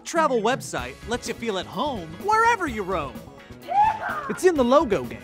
What travel website lets you feel at home wherever you roam? It's in the logo game.